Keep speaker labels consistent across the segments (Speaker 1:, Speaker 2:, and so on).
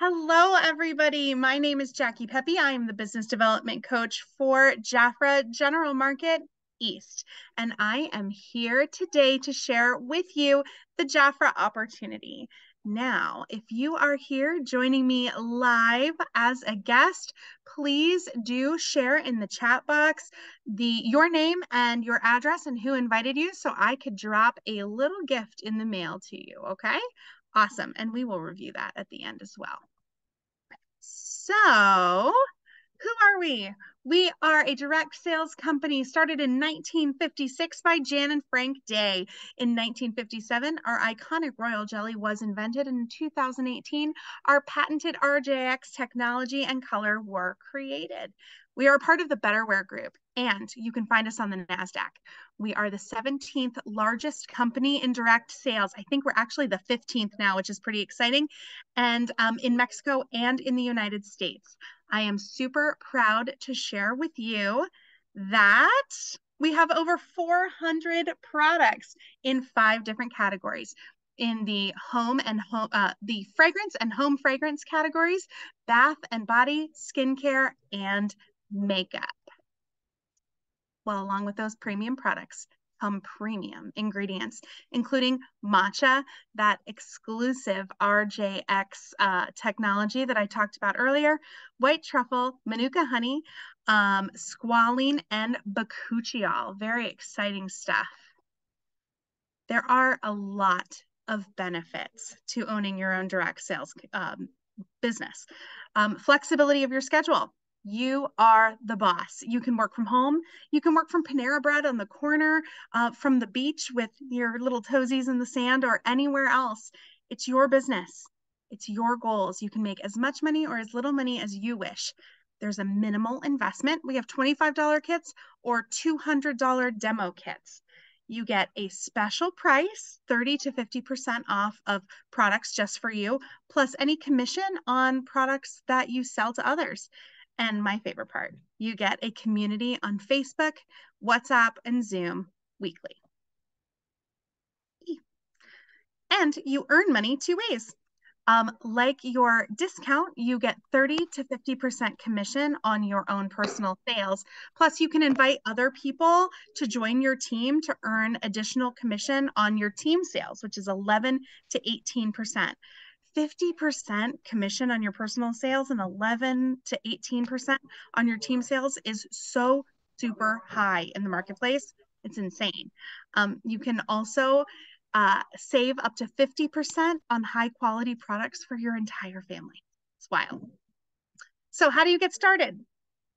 Speaker 1: Hello, everybody. My name is Jackie Pepe. I am the business development coach for Jafra General Market East, and I am here today to share with you the Jafra opportunity. Now, if you are here joining me live as a guest, please do share in the chat box the your name and your address and who invited you so I could drop a little gift in the mail to you, okay? Awesome. And we will review that at the end as well. So, who are we? We are a direct sales company started in 1956 by Jan and Frank Day. In 1957, our iconic royal jelly was invented. In 2018, our patented RJX technology and color were created. We are part of the Betterware Group, and you can find us on the NASDAQ. We are the 17th largest company in direct sales. I think we're actually the 15th now, which is pretty exciting, and um, in Mexico and in the United States. I am super proud to share with you that we have over 400 products in five different categories in the home and home uh, the fragrance and home fragrance categories bath and body skincare and makeup. Well, along with those premium products come premium ingredients, including matcha, that exclusive RJX uh, technology that I talked about earlier, white truffle, manuka honey, um, squalene, and bakuchiol. Very exciting stuff. There are a lot of benefits to owning your own direct sales um, business. Um, flexibility of your schedule you are the boss. You can work from home. You can work from Panera Bread on the corner, uh, from the beach with your little toesies in the sand, or anywhere else. It's your business. It's your goals. You can make as much money or as little money as you wish. There's a minimal investment. We have $25 kits or $200 demo kits. You get a special price, 30 to 50% off of products just for you, plus any commission on products that you sell to others. And my favorite part, you get a community on Facebook, WhatsApp, and Zoom weekly. And you earn money two ways. Um, like your discount, you get 30 to 50% commission on your own personal sales. Plus, you can invite other people to join your team to earn additional commission on your team sales, which is 11 to 18%. 50% commission on your personal sales and 11 to 18% on your team sales is so super high in the marketplace. It's insane. Um, you can also uh, save up to 50% on high quality products for your entire family. It's wild. So, how do you get started?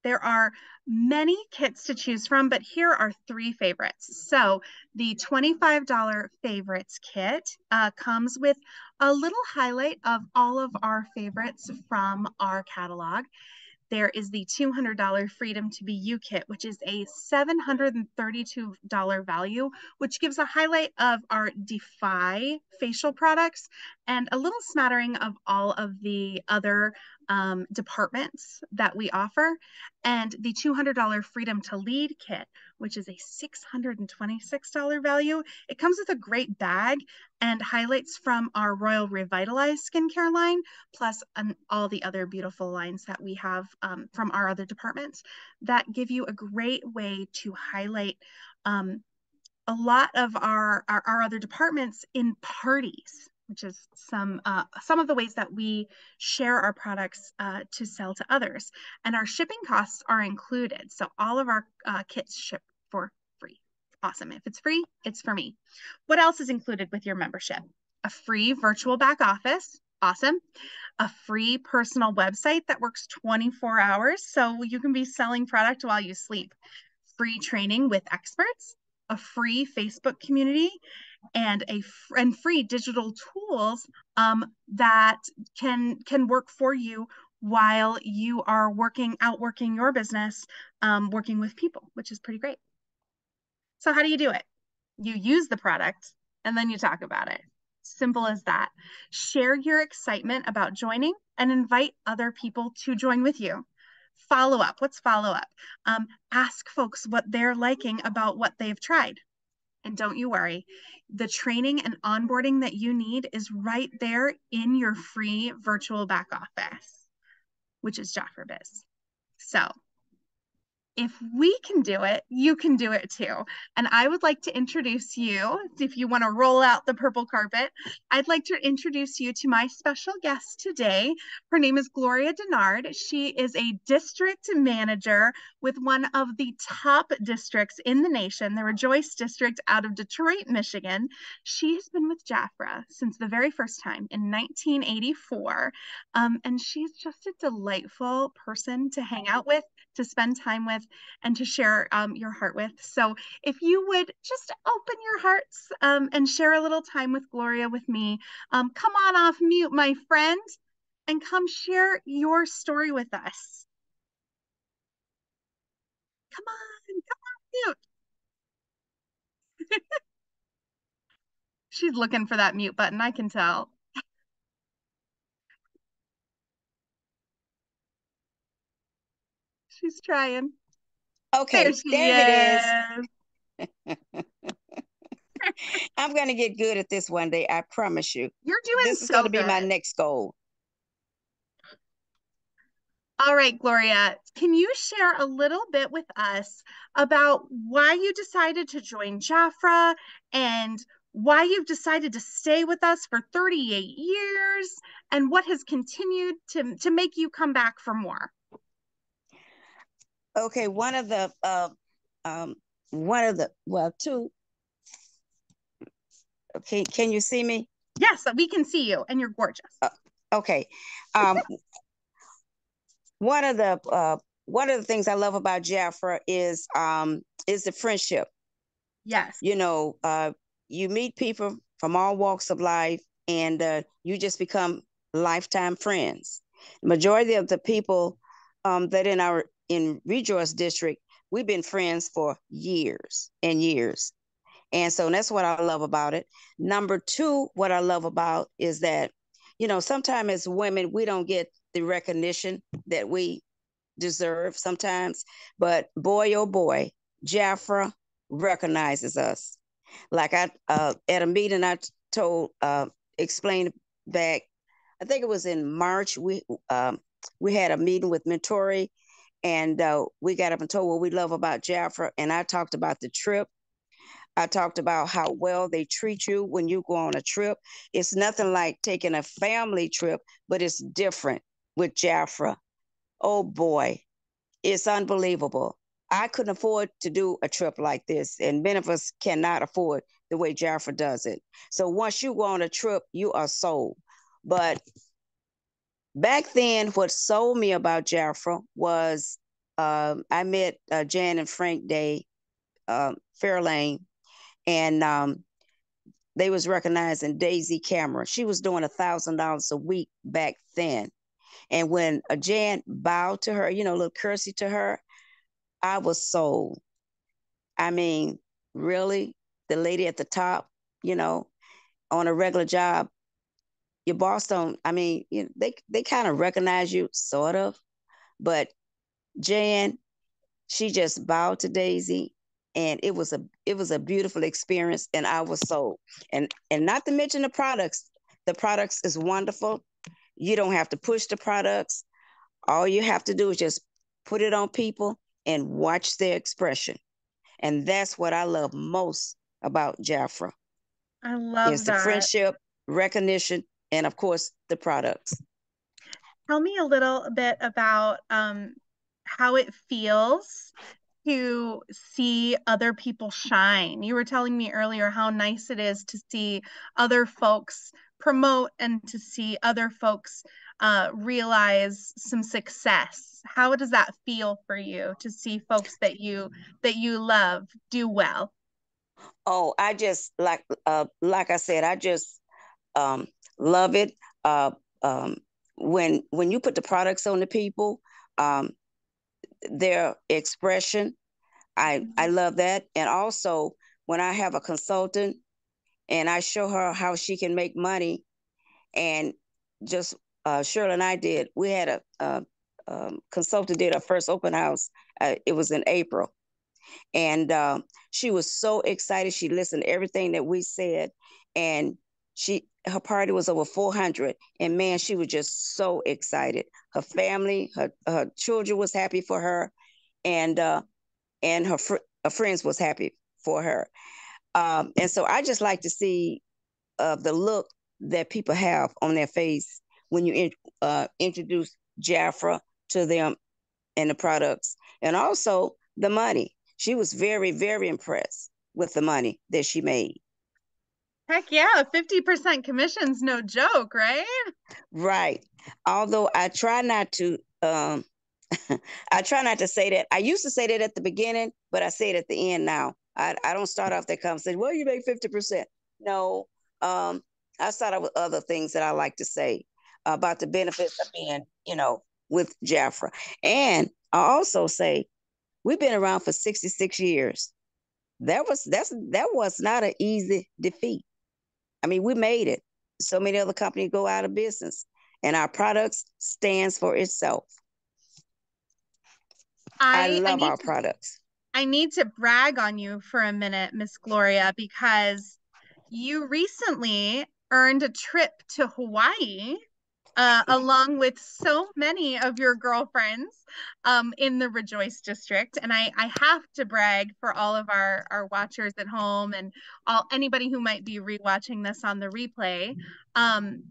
Speaker 1: There are many kits to choose from, but here are three favorites. So the $25 favorites kit uh, comes with a little highlight of all of our favorites from our catalog. There is the $200 Freedom to Be You kit, which is a $732 value, which gives a highlight of our Defy facial products and a little smattering of all of the other um, departments that we offer, and the $200 Freedom to Lead kit, which is a $626 value. It comes with a great bag and highlights from our Royal Revitalized skincare line, plus all the other beautiful lines that we have um, from our other departments that give you a great way to highlight um, a lot of our, our, our other departments in parties which is some uh, some of the ways that we share our products uh, to sell to others. And our shipping costs are included. So all of our uh, kits ship for free. Awesome. If it's free, it's for me. What else is included with your membership? A free virtual back office. Awesome. A free personal website that works 24 hours. So you can be selling product while you sleep. Free training with experts. A free Facebook community and a and free digital tools um, that can can work for you while you are working out working your business um, working with people which is pretty great. So how do you do it? You use the product and then you talk about it. Simple as that. Share your excitement about joining and invite other people to join with you. Follow up. What's follow up? Um, ask folks what they're liking about what they've tried And don't you worry, the training and onboarding that you need is right there in your free virtual back office, which is Jafra Biz. So if we can do it, you can do it too. And I would like to introduce you, if you want to roll out the purple carpet, I'd like to introduce you to my special guest today. Her name is Gloria Denard. She is a district manager with one of the top districts in the nation, the Rejoice District out of Detroit, Michigan. She has been with Jafra since the very first time in 1984. Um, and she's just a delightful person to hang out with, to spend time with, and to share um, your heart with. So if you would just open your hearts um, and share a little time with Gloria with me, um, come on off mute, my friend, and come share your story with us. Come on, come on mute. She's looking for that mute button, I can tell. She's trying.
Speaker 2: Okay, there, there it is. I'm going to get good at this one day. I promise you.
Speaker 1: You're doing
Speaker 2: This is so going to be my next goal.
Speaker 1: All right, Gloria, can you share a little bit with us about why you decided to join Jafra and why you've decided to stay with us for 38 years and what has continued to, to make you come back for more?
Speaker 2: Okay, one of the uh, um, one of the well, two. Okay, can you see me?
Speaker 1: Yes, we can see you, and you're gorgeous. Uh,
Speaker 2: okay, um, one of the uh, one of the things I love about Jafra is um, is the friendship.
Speaker 1: Yes,
Speaker 2: you know, uh, you meet people from all walks of life, and uh, you just become lifetime friends. majority of the people um, that in our in Rejoice District, we've been friends for years and years. And so that's what I love about it. Number two, what I love about is that, you know, sometimes as women, we don't get the recognition that we deserve sometimes. But boy, oh boy, Jafra recognizes us. Like I, uh, at a meeting, I told, uh, explained back, I think it was in March, we, um, we had a meeting with Mentori and uh, we got up and told what we love about Jafra. And I talked about the trip. I talked about how well they treat you when you go on a trip. It's nothing like taking a family trip, but it's different with Jafra. Oh boy, it's unbelievable. I couldn't afford to do a trip like this, and many of us cannot afford the way Jafra does it. So once you go on a trip, you are sold. But back then, what sold me about Jafra was um, I met uh, Jan and Frank Day, uh, Fairlane, and um, they was recognizing Daisy Cameron. She was doing a thousand dollars a week back then. And when uh, Jan bowed to her, you know, a little curtsy to her, I was sold. I mean, really, the lady at the top, you know, on a regular job, your boss don't i mean you know, they they kind of recognize you sort of but jan she just bowed to daisy and it was a it was a beautiful experience and i was sold. And and not to mention the products the products is wonderful. You don't have to push the products. All you have to do is just put it on people and watch their expression. And that's what i love most about jafra.
Speaker 1: I love
Speaker 2: is the friendship recognition and of course the products.
Speaker 1: Tell me a little bit about um, how it feels to see other people shine. You were telling me earlier how nice it is to see other folks promote and to see other folks uh, realize some success. How does that feel for you to see folks that you that you love do well?
Speaker 2: Oh, I just like uh, like I said, I just um, love it. Uh, um, when when you put the products on the people, um, their expression, I I mm-hmm. love that. And also when I have a consultant and I show her how she can make money, and just uh, Shirley and I did. We had a, a um, consultant did our first open house. Uh, it was in April, And uh, she was so excited. She listened to everything that we said. And she her party was over 400 and man she was just so excited. Her family her, her children was happy for her and uh and her, fr- her friends was happy for her. Um and so i just like to see uh, the look that people have on their face when you in, uh, introduce Jafra to them and the products and also the money. She was very very impressed with the money that she made
Speaker 1: Heck yeah, 50% commission's no joke, right?
Speaker 2: Right. Although I try not to um I try not to say that. I used to say that at the beginning, but I say it at the end now. I, I don't start off that conversation, well, you make 50%. No. Um, I start off with other things that I like to say about the benefits of being, you know, with Jafra. And I also say we've been around for 66 years. That was that's that was not an easy defeat. I mean, we made it. So many other companies go out of business, and our products stands for itself. I, I love I our to, products.
Speaker 1: I need to brag on you for a minute, Miss Gloria, because you recently earned a trip to Hawaii uh, along with so many of your girlfriends um, in the Rejoice District. And I, I have to brag for all of our, our watchers at home and all anybody who might be rewatching this on the replay. Um,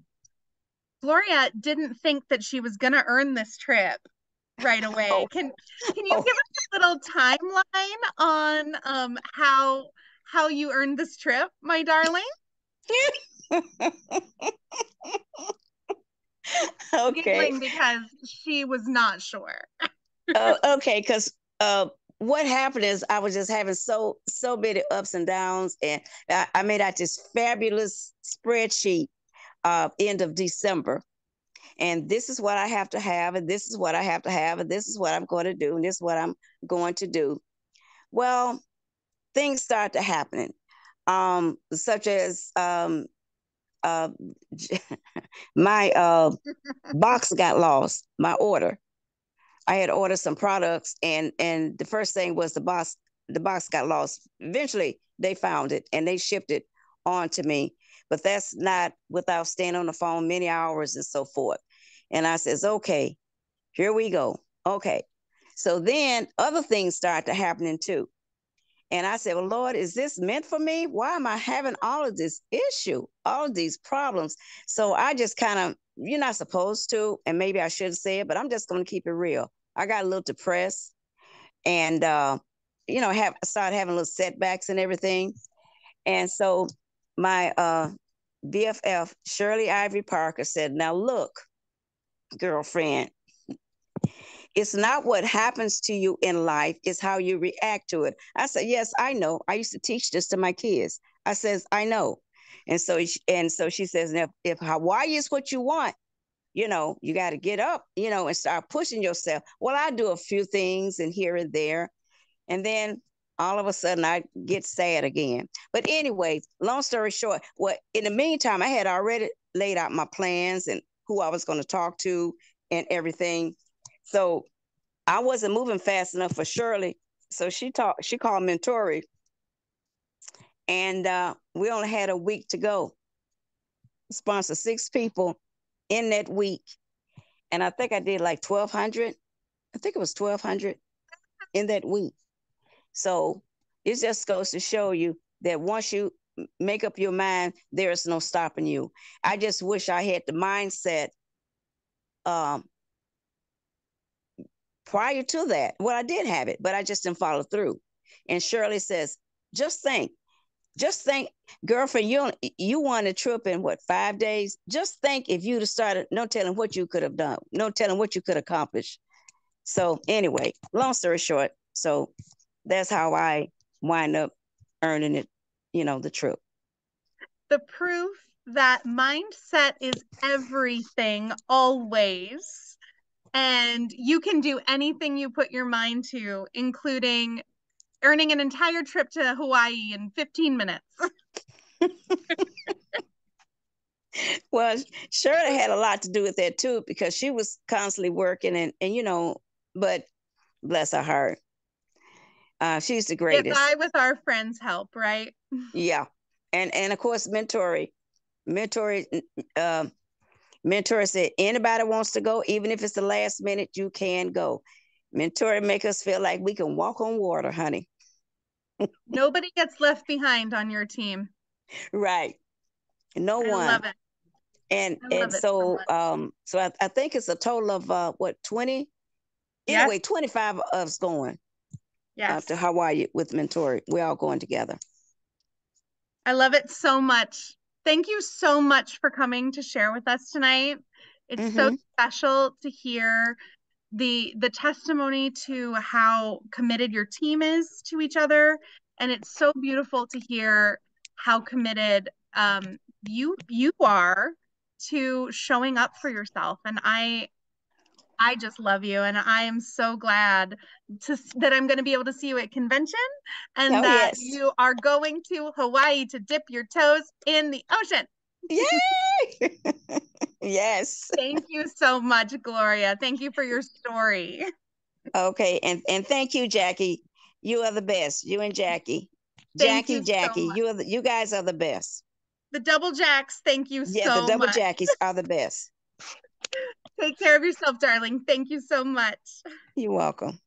Speaker 1: Gloria didn't think that she was going to earn this trip right away. Oh. Can can you oh. give us a little timeline on um, how how you earned this trip, my darling?
Speaker 2: okay.
Speaker 1: because she was not sure.
Speaker 2: uh, okay, because uh, what happened is I was just having so so many ups and downs, and I, I made out this fabulous spreadsheet uh, end of December. And this is what I have to have, and this is what I have to have, and this is what I'm going to do, and this is what I'm going to do. Well, things start to happen, um, such as um, uh, my uh, box got lost, my order. I had ordered some products, and and the first thing was the box the box got lost. Eventually, they found it and they shipped it on to me. But that's not without staying on the phone many hours and so forth. And I says, okay, here we go. Okay. So then other things start to happening too. And I said, Well, Lord, is this meant for me? Why am I having all of this issue, all of these problems? So I just kind of, you're not supposed to, and maybe I should say it, but I'm just going to keep it real. I got a little depressed and, uh, you know, have started having little setbacks and everything. And so my uh, BFF, Shirley Ivory Parker, said, Now look, girlfriend, it's not what happens to you in life, it's how you react to it. I said, Yes, I know. I used to teach this to my kids. I says, I know. And so and so she says, if, if Hawaii is what you want, you know, you got to get up, you know, and start pushing yourself. Well, I do a few things and here and there. And then all of a sudden I get sad again. But anyway, long story short, what in the meantime, I had already laid out my plans and who I was going to talk to and everything. So I wasn't moving fast enough for Shirley. So she talked, she called Mentori. And uh, we only had a week to go. Sponsor six people in that week. And I think I did like 1,200. I think it was 1,200 in that week. So it just goes to show you that once you make up your mind, there is no stopping you. I just wish I had the mindset um, prior to that, well, I did have it, but I just didn't follow through. And Shirley says, just think, just think, girlfriend, you you won a trip in what five days? Just think if you'd have started, no telling what you could have done, no telling what you could accomplish. So anyway, long story short, so that's how I wind up earning it, you know, the trip.
Speaker 1: The proof that mindset is everything always and you can do anything you put your mind to, including earning an entire trip to Hawaii in 15 minutes.
Speaker 2: well, Shirley had a lot to do with that too, because she was constantly working and, and you know, but bless her heart. Uh, she's the greatest.
Speaker 1: Get by with our friends' help, right?
Speaker 2: Yeah, and and of course, mentoring, mentoring, uh, mentor said anybody wants to go, even if it's the last minute, you can go. Mentor make us feel like we can walk on water, honey.
Speaker 1: Nobody gets left behind on your team.
Speaker 2: Right. No
Speaker 1: I
Speaker 2: one.
Speaker 1: love it.
Speaker 2: And
Speaker 1: I love
Speaker 2: and
Speaker 1: it
Speaker 2: so
Speaker 1: so
Speaker 2: um so I, I think it's a total of uh what 20
Speaker 1: Yes.
Speaker 2: anyway 25 of us going uh,
Speaker 1: Yes.
Speaker 2: to Hawaii with Mentor. We're all going together.
Speaker 1: I love it so much. Thank you so much for coming to share with us tonight. It's so
Speaker 2: Mhm.
Speaker 1: special to hear the the testimony to how committed your team is to each other and it's so beautiful to hear how committed um you you are to showing up for yourself and I I just love you and I am so glad to that I'm going to be able to see you at convention and
Speaker 2: Oh,
Speaker 1: that
Speaker 2: yes.
Speaker 1: you are going to Hawaii to dip your toes in the ocean.
Speaker 2: Yay! yes.
Speaker 1: Thank you so much, Gloria. Thank you for your story.
Speaker 2: Okay, and and thank you, Jackie. You are the best. You and Jackie.
Speaker 1: Thank
Speaker 2: Jackie,
Speaker 1: you
Speaker 2: Jackie,
Speaker 1: much.
Speaker 2: you are the, you guys are the best.
Speaker 1: The double jacks, thank you so.
Speaker 2: Yeah,
Speaker 1: so
Speaker 2: the double
Speaker 1: much.
Speaker 2: Jackies are the best.
Speaker 1: Take care of yourself, darling. Thank you so much.
Speaker 2: You're welcome.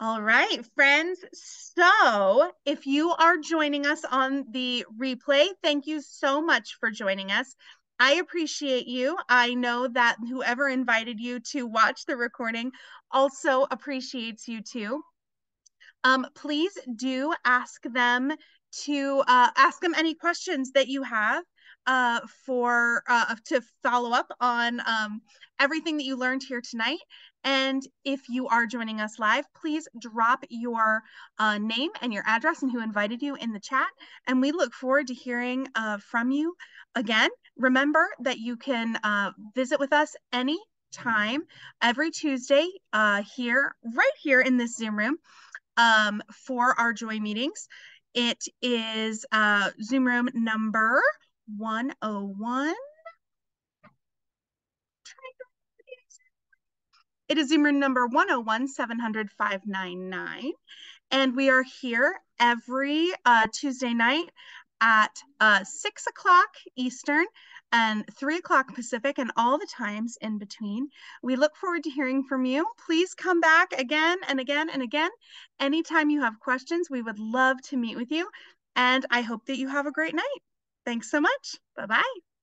Speaker 1: All right, friends. So, if you are joining us on the replay, thank you so much for joining us. I appreciate you. I know that whoever invited you to watch the recording also appreciates you too. Um, please do ask them to uh, ask them any questions that you have uh, for uh, to follow up on um, everything that you learned here tonight. And if you are joining us live, please drop your uh, name and your address and who invited you in the chat. And we look forward to hearing uh, from you again. Remember that you can uh, visit with us any time every Tuesday uh, here, right here in this Zoom room um, for our joy meetings. It is uh, Zoom room number 101. It is Zoom room number 101 700 599. And we are here every uh, Tuesday night at uh, 6 o'clock Eastern and 3 o'clock Pacific and all the times in between. We look forward to hearing from you. Please come back again and again and again. Anytime you have questions, we would love to meet with you. And I hope that you have a great night. Thanks so much. Bye bye.